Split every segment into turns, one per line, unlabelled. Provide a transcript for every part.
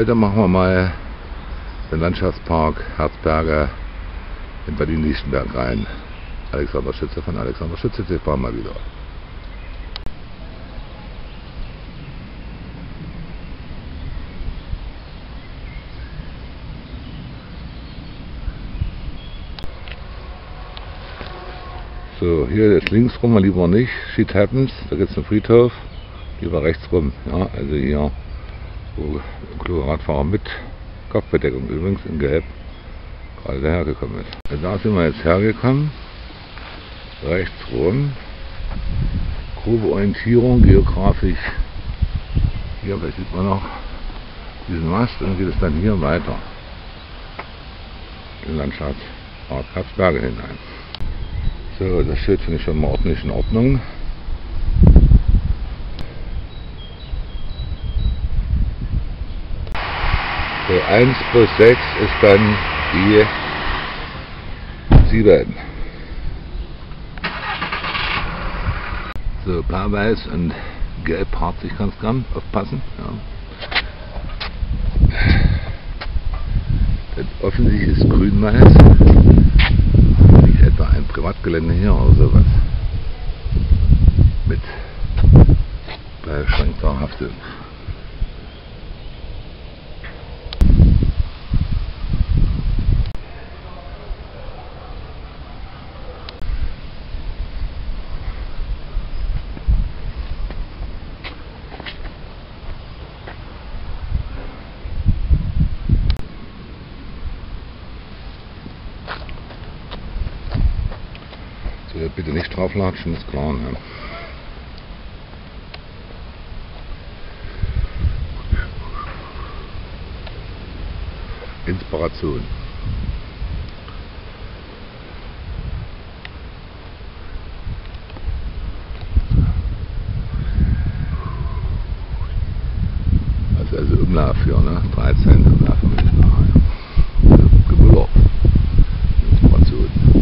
Heute machen wir mal den Landschaftspark Herzberge in Berlin-Lichtenberg rein. Alexander Schütze von Alexander Schütze TV mal wieder. So, hier jetzt links rum, lieber nicht. Shit happens, da gibt es einen Friedhof. Lieber rechts rum. Ja, also hier, wo ein kluger Radfahrer mit Kopfbedeckung übrigens in Gelb gerade dahergekommen ist. Da sind wir jetzt hergekommen. Rechts rum. Grobe Orientierung, geografisch. Hier vielleicht sieht man noch diesen Mast und dann geht es dann hier weiter. In Landschaftspark Herzberge hinein. So, das Schild finde ich schon mal ordentlich in Ordnung. So, 1 plus 6 ist dann die 7. So, Blau-Weiß und Gelb paart sich ganz gern, aufpassen. Ja. Das offensichtlich ist Grün-Weiß. Nicht etwa ein Privatgelände hier oder sowas. Mit beschränkter Haftung. So, bitte nicht drauflatschen, ist klar. Ne? Inspiration. Das ist also Umlauf hier, ne? 13 Umlauf am Milchner. Gebühr. Inspiration.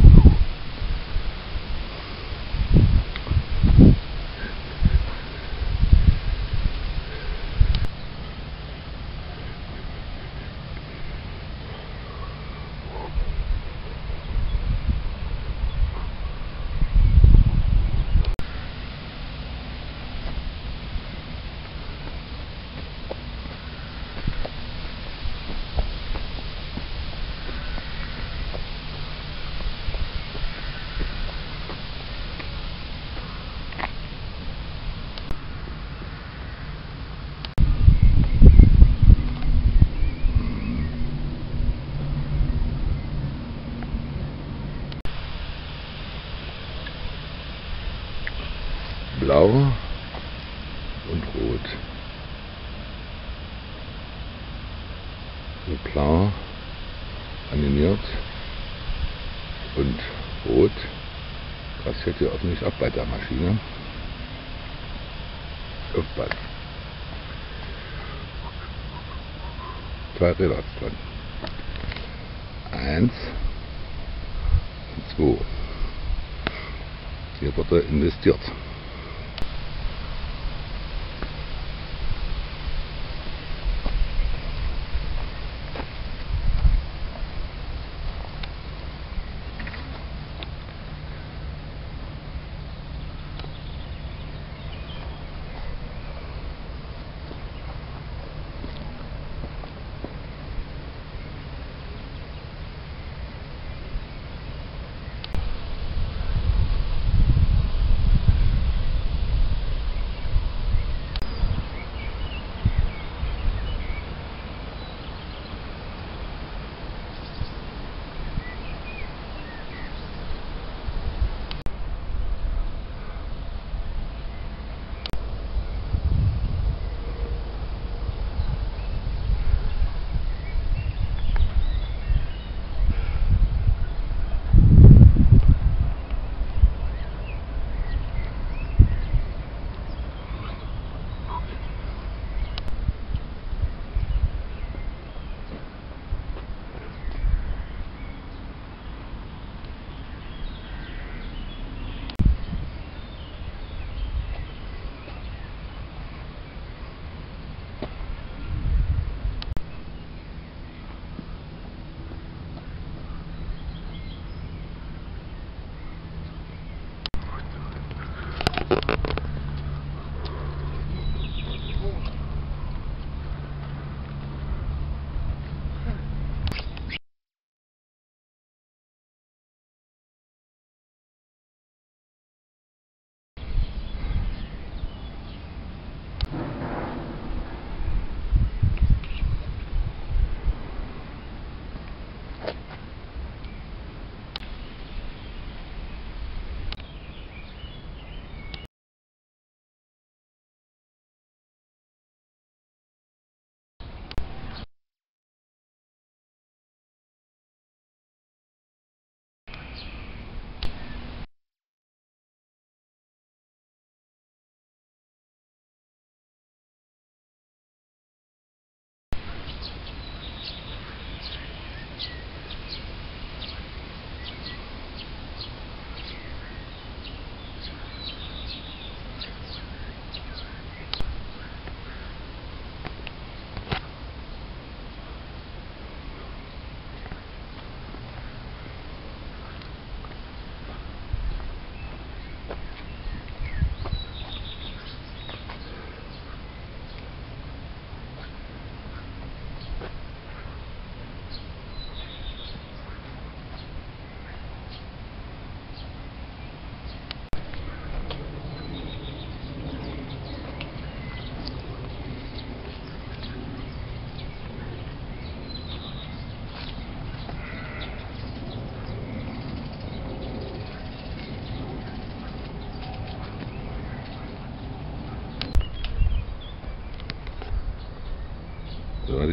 Blau und Rot. So klar animiert und Rot passiert hier offensichtlich ab bei der Maschine. Aufpassen. Zwei Räder dran. Eins und zwei. Hier wurde investiert.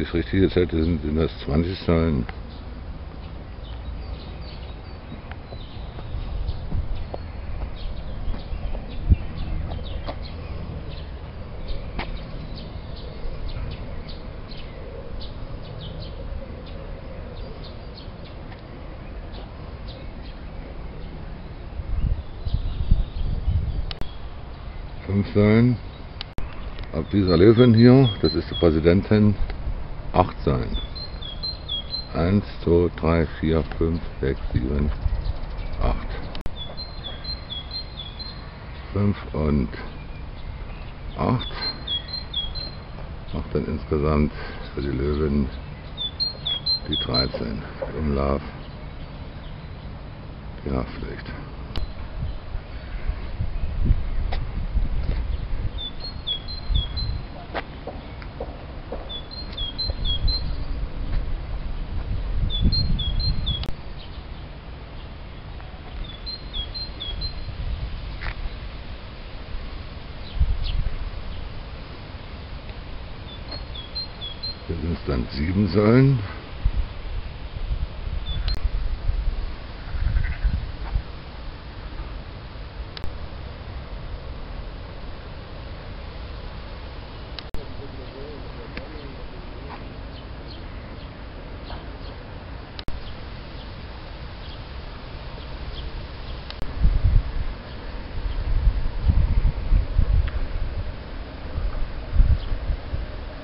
Ich richtig gezählt sind, sind das 20 Säulen. Fünf. Ab dieser Löwen hier, das ist die Präsidentin, acht Säulen. Eins, zwei, drei, vier, fünf, sechs, sieben, acht. Fünf und acht. Macht dann insgesamt für die Löwen die 13. Umlauf, die Haftpflicht. Hier sind es dann sieben Säulen.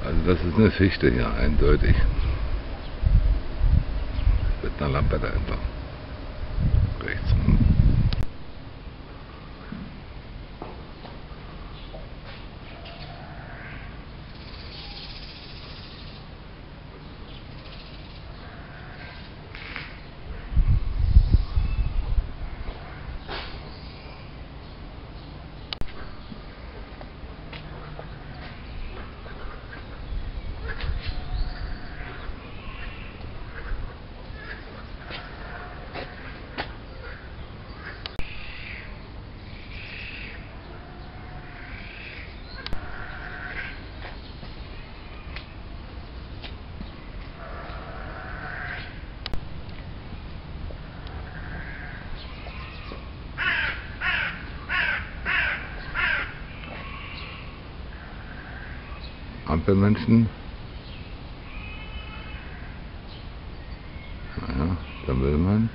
Also das ist eine Fichte hier, eindeutig. Mit einer Lampe dahinter. Ampelmenschen. Naja, der Müllmann.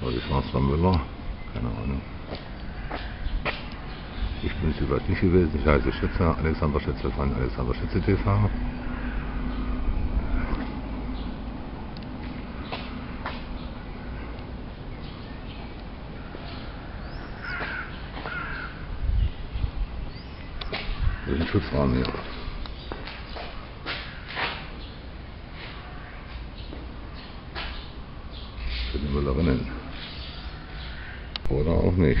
Was ist Marcel Müller? Keine Ahnung. Ich bin es überhaupt nicht gewesen. Ich heiße Schützer, Alexander Schütze von Alexander Schütze TV. Das ist ein Schutzraum hier. Für die Müllerinnen. Oder auch nicht.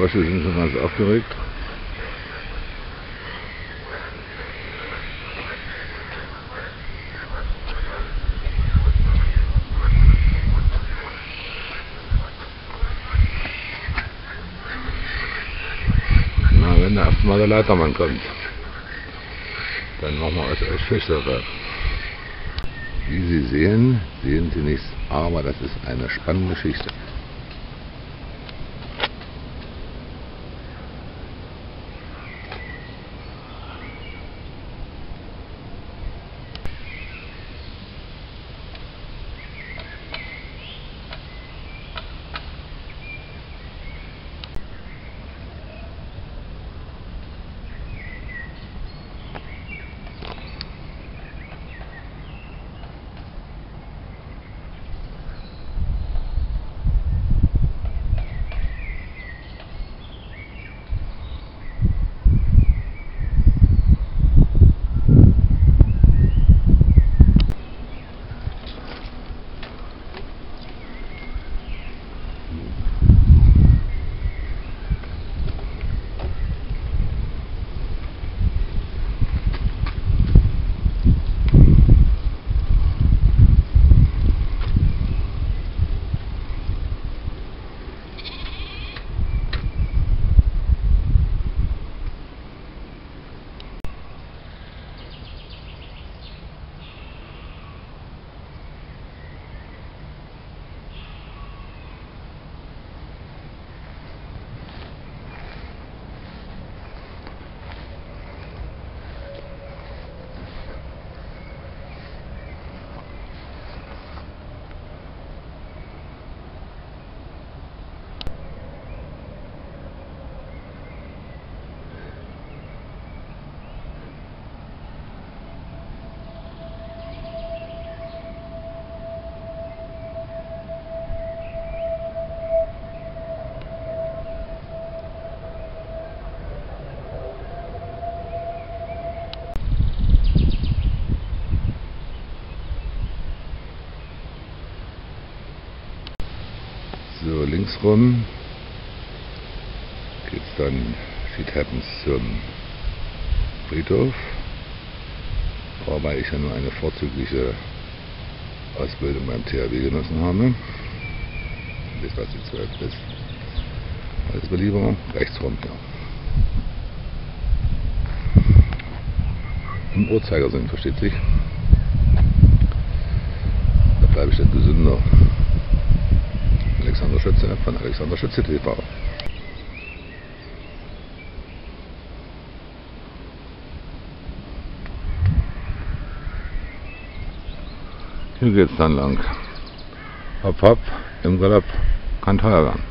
Die Frösche sind schon ganz aufgeregt. Na, wenn der erstmal der Leitermann kommt. Dann machen wir es als Fischere. Wie Sie sehen, sehen Sie nichts, aber das ist eine spannende Geschichte. Links rum geht's dann, Shit Happens zum Friedhof, wobei ich ja nur eine vorzügliche Ausbildung beim THW genossen habe, bis was die 12 ist. Alles lieber rechts rum, ja. Im Uhrzeigersinn, versteht sich. Da bleibe ich dann gesünder. Schütze von Alexander Schütze TV. Hier geht's dann lang. Hopp hopp, im Galopp kann teuer werden.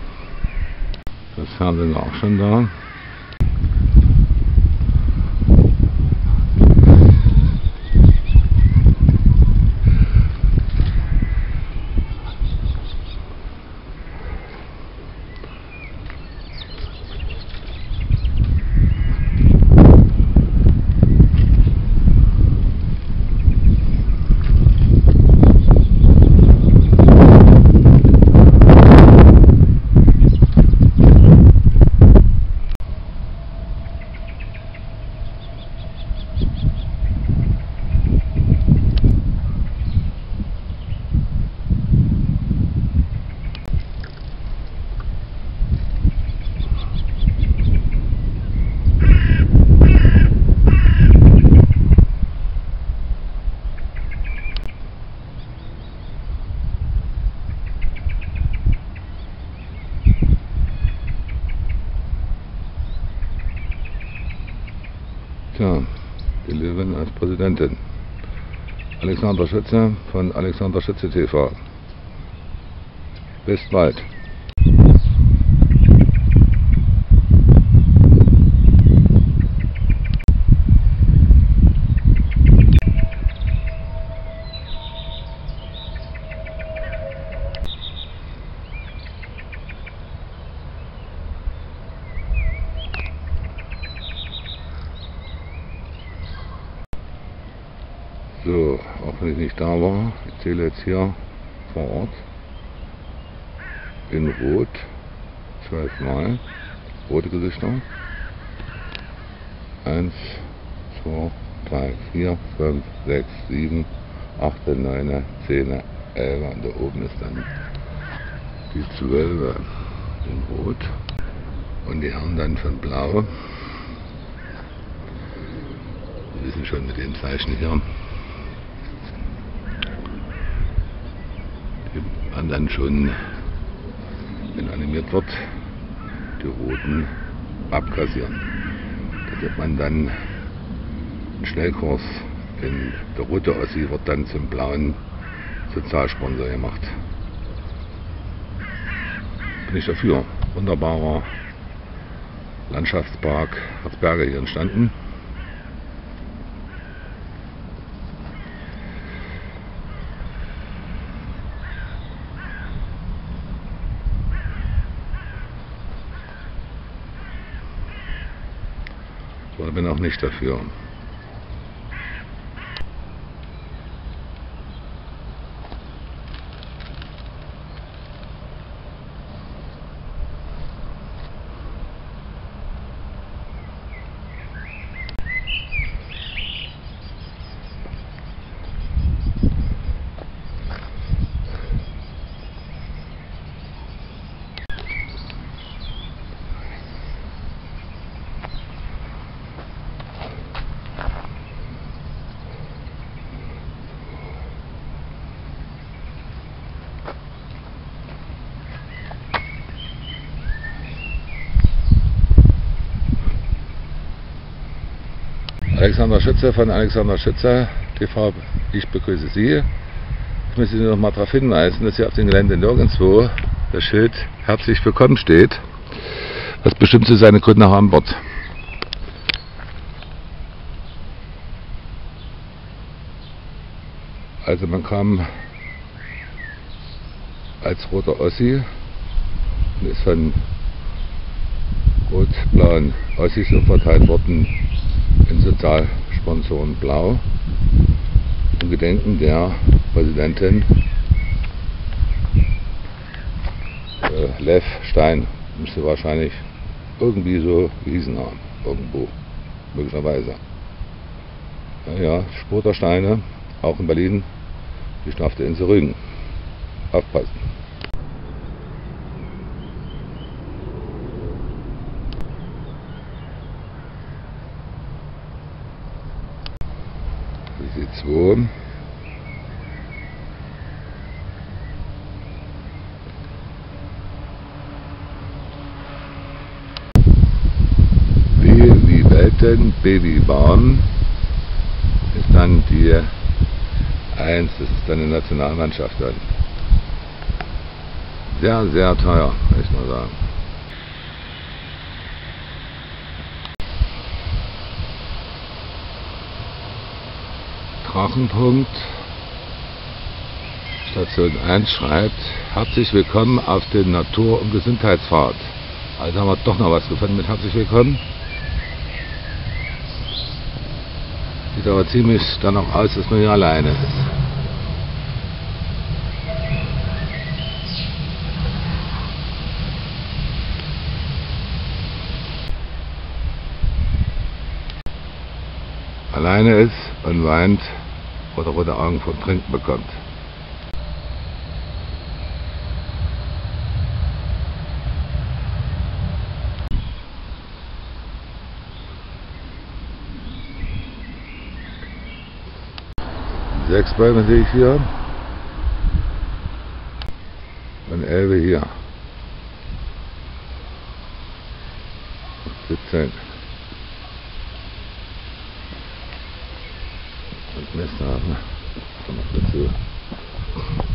Das Fernsehen auch schon da. Tja, die Löwin als Präsidentin. Alexander Schütze von Alexander Schütze TV. Bis bald. So, auch wenn ich nicht da war, ich zähle jetzt hier vor Ort in Rot zwölfmal rote Gesichter. 1, 2, 3, 4, 5, 6, 7, 8, 9, 10, 11 und da oben ist dann die 12 in Rot und die Herren dann von Blau. wissen schon mit dem Zeichen hier. Dann schon, wenn animiert wird, die roten abkassieren. Da wird man dann einen Schnellkurs in der rote Ossi wird dann zum blauen Sozialsponsor gemacht. Bin ich dafür. Wunderbarer Landschaftspark Harzberge hier entstanden. Ich bin auch nicht dafür. Alexander Schütze von Alexander Schütze TV. Ich begrüße Sie. Ich möchte Sie noch mal darauf hinweisen, dass hier auf dem Gelände nirgendwo das Schild Herzlich Willkommen steht, was bestimmt zu seine Gründe haben wird. Also man kam als roter Ossi und ist von rot-blauen Ossis verteilt worden in Sozialsponsoren Blau im Gedenken der Präsidentin äh, Lev Stein. Müsste wahrscheinlich irgendwie so gehießen haben. Irgendwo. Möglicherweise. Ja, ja, Spur der Steine, auch in Berlin, die strafte Insel Rügen. Aufpassen. C2. B wie Welten, B wie Bahn ist dann die 1, das ist dann die Nationalmannschaft dann. Sehr, sehr teuer, muss ich mal sagen. Drachenpunkt Station 1 schreibt, herzlich willkommen auf den Natur- und Gesundheitspfad. Also haben wir doch noch was gefunden mit herzlich willkommen. Sieht aber ziemlich danach aus, dass man hier alleine ist. alleine ist und weint oder rote Augen vom Trinken bekommt. Sechs Bäume sehe ich hier. Und Elbe hier. 17. Und Messer haben wir noch dazu.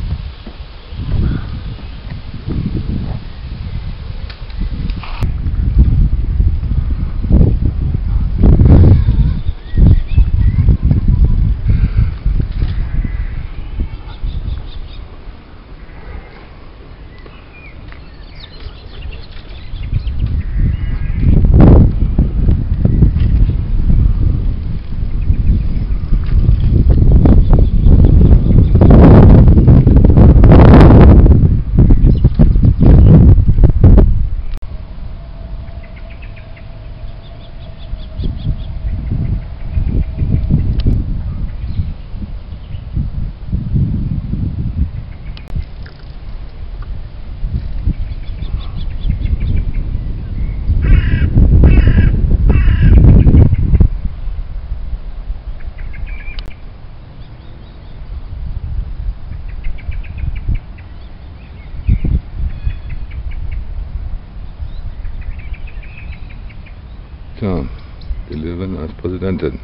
Präsidentin.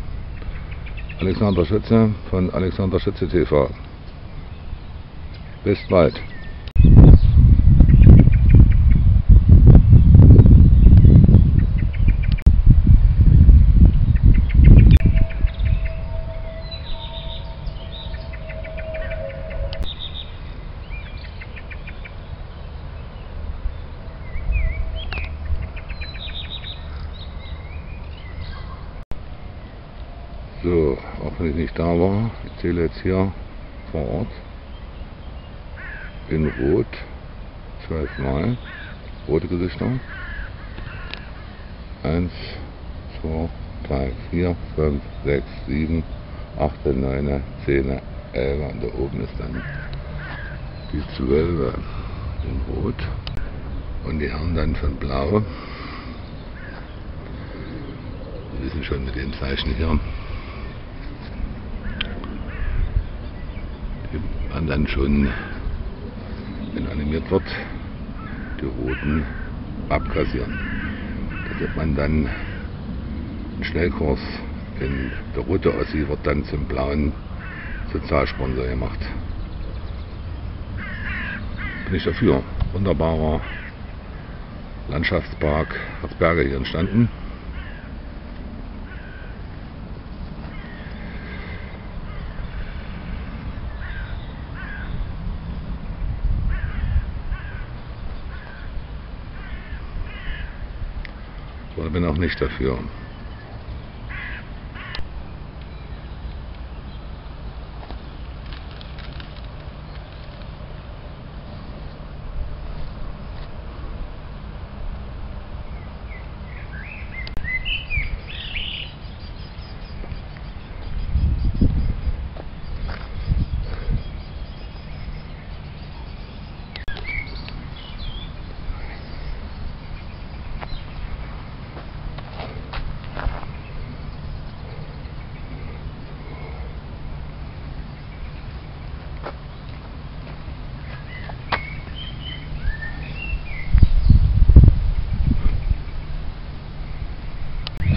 Alexander Schütze von Alexander Schütze TV. Bis bald. So, auch wenn ich nicht da war, ich zähle jetzt hier vor Ort in Rot zwölfmal rote Gesichter. 1, 2, 3, 4, 5, 6, 7, 8, 9, 10, 11 und da oben ist dann die 12 in Rot und die Herren dann von Blau. Sie wissen schon mit den Zeichen hier. Die waren dann schon, wenn animiert wird, die Roten abkassieren. Da wird man dann einen Schnellkurs in der rote Ossi wird dann zum blauen Sozialsponsor gemacht. Bin ich dafür. Wunderbarer Landschaftspark Harzberge hier entstanden. Ich bin auch nicht dafür.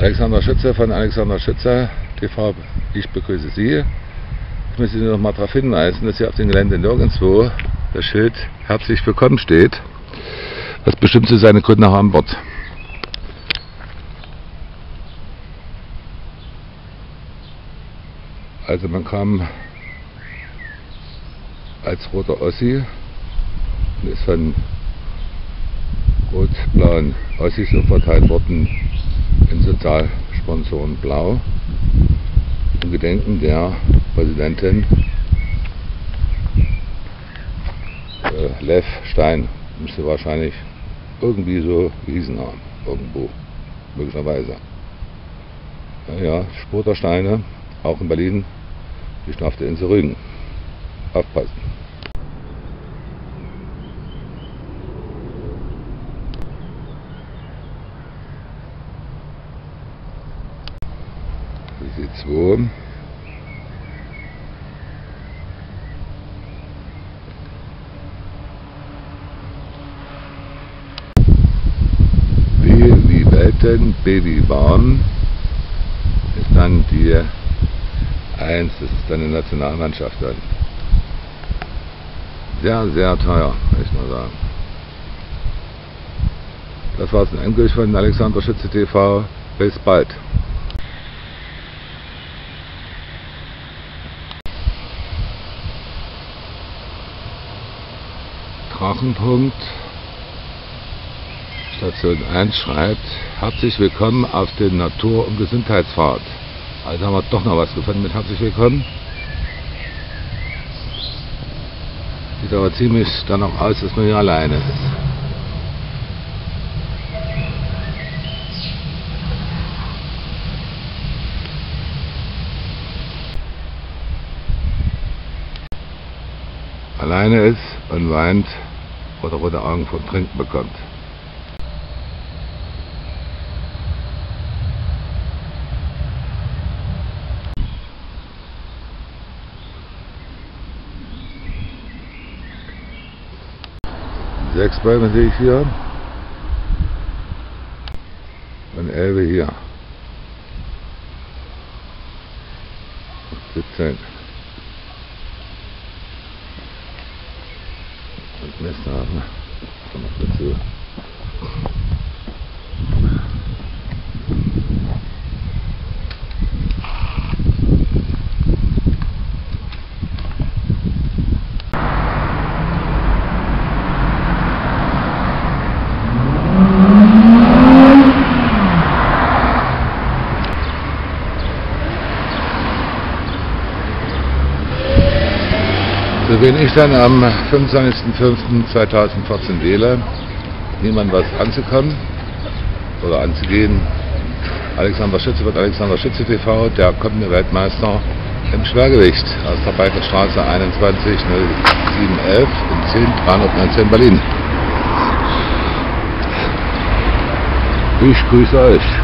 Alexander Schütze von Alexander Schütze TV. Ich begrüße Sie. Ich möchte Sie noch mal darauf hinweisen, dass hier auf dem Gelände nirgendwo das Schild Herzlich Willkommen steht, was bestimmt zu seine Gründe haben wird. Also man kam als roter Ossi und ist von rot-blauen Ossis so verteilt worden in Sozialsponsoren Blau im Gedenken der Präsidentin äh, Lev Stein. Müsste wahrscheinlich irgendwie so gehießen haben. Irgendwo. Möglicherweise. Naja, Spurtersteine, auch in Berlin, die strafte Insel Rügen. Aufpassen. 2. W wie Welten, B wie Bahn ist dann die 1, das ist dann die Nationalmannschaft dann. Sehr, sehr teuer, möchte ich mal sagen. Das war's dann endgültig von Alexander Schütze TV. Bis bald. Drachenpunkt Station 1 schreibt, herzlich willkommen auf den Natur- und Gesundheitspfad. Also haben wir doch noch was gefunden mit herzlich willkommen. Sieht aber ziemlich danach aus, dass man hier alleine ist. Alleine ist und weint oder rote Augen vom Trinken bekommt. Sechs Bäume sehe ich hier. Und elbe hier. 17. Und bin ich dann am 25.05.2014 wähle, niemand was anzukommen oder anzugehen. Alexander Schütze wird Alexander Schütze TV, der kommende Weltmeister im Schwergewicht aus der Bayerischer Straße 21 0711 in 10 319 Berlin. Ich grüße euch.